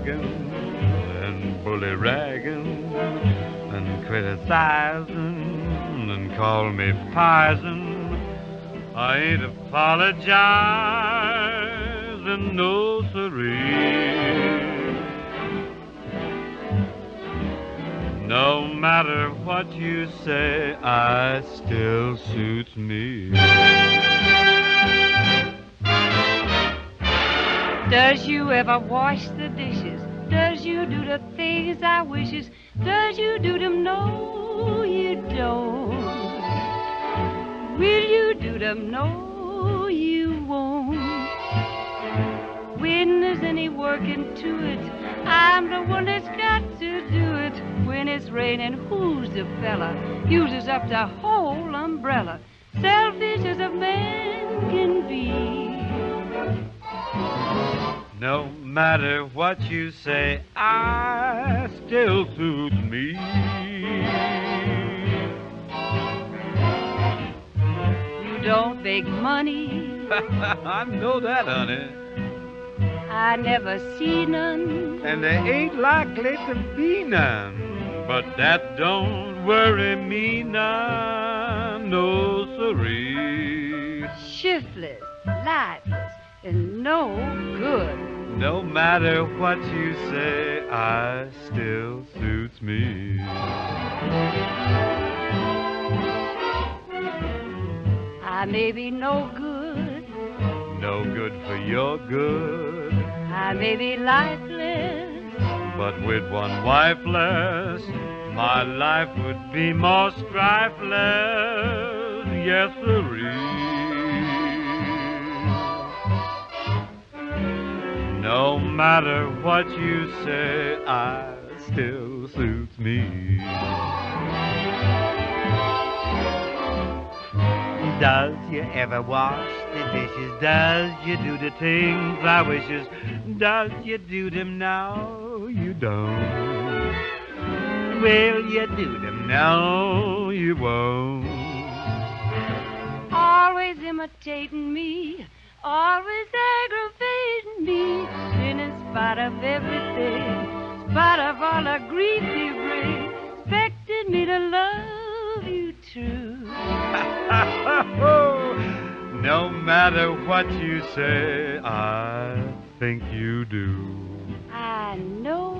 bragging and bully ragging and criticizing and call me poison. I ain't apologizing, no siree. No matter what you say, I still suits me. Does you ever wash the dishes? Does you do the things I wishes? Does you do them? No, you don't. Will you do them? No, you won't. When there's any work into it, I'm the one that's got to do it. When it's raining, who's the fella? Uses up the whole umbrella. Selfish as a man can be. No matter what you say, I still suits me. You don't make money. I know that, honey. I never see none. And there ain't likely to be none. But that don't worry me none, no siree. Shiftless, lifeless, and no good. No matter what you say, I still suits me. I may be no good. No good for your good. I may be lifeless. But with one wife less, my life would be more strifeless. Yes, sirree. No matter what you say, I still suits me. Does you ever wash the dishes? Does you do the things I wishes? Does you do them now? You don't. Will you do them No, You won't. Always imitating me. Always aggravating spite of everything, in spite of all the grief you bring, expected me to love you true. no matter what you say, I think you do. I know